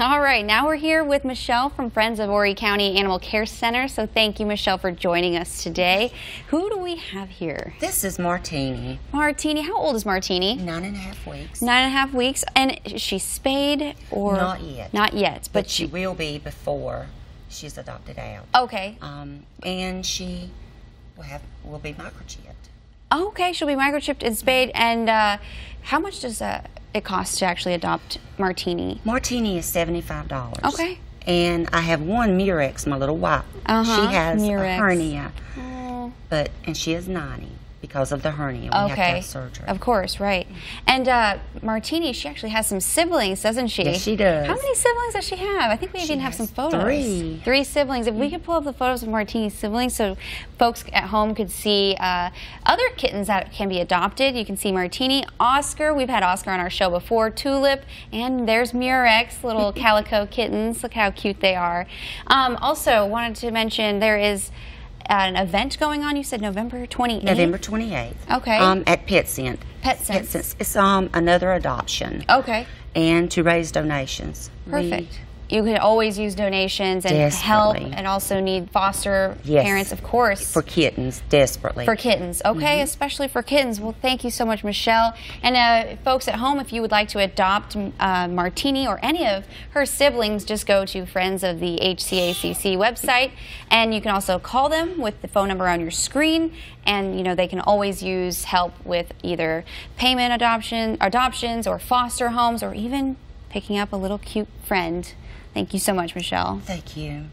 All right, now we're here with Michelle from Friends of Horry County Animal Care Center. So thank you, Michelle, for joining us today. Who do we have here? This is Martini, Martini. How old is Martini? nine and a half weeks. Nine and a half weeks. And is she spayed or Not yet. Not yet, but, but she will be before she's adopted out. Okay. Um, and she will have will be microchipped. Okay, she'll be microchipped and spayed. And uh, how much does uh, it costs to actually adopt Martini? Martini is seventy five dollars. Okay. And I have one Murex, my little wife. Uh-huh, She has Murex. a hernia, Oh. but and she is ninety because of the hernia. We Okay. surgery. Of course, right. And uh, Martini, she actually has some siblings, doesn't she? Yes, she does. How many siblings does she have? I think we She even have some photos. three. Three siblings. If we could pull up the photos of Martini's siblings so folks at home could see uh, other kittens that can be adopted. You can see Martini, Oscar. We've had Oscar on our show before. Tulip, and there's Murex, little calico kittens. Look how cute they are. Um, also, wanted to mention there is an event going on. You said November 28th? November twenty eighth. Okay. Um, at PetScent. PetSense. PetSense. It's um another adoption. Okay. and to raise donations. Perfect. You can always use donations and help, and also need foster Yes. parents, of course. for kittens, desperately. For kittens, okay, Mm-hmm. especially for kittens. Well, thank you so much, Michelle. And uh, folks at home, if you would like to adopt uh, Martini or any of her siblings, just go to Friends of the HCACC website, and you can also call them with the phone number on your screen. And you know they can always use help with either payment adoption, adoptions, or foster homes, or even picking up a little cute friend. Thank you so much, Michelle. Thank you.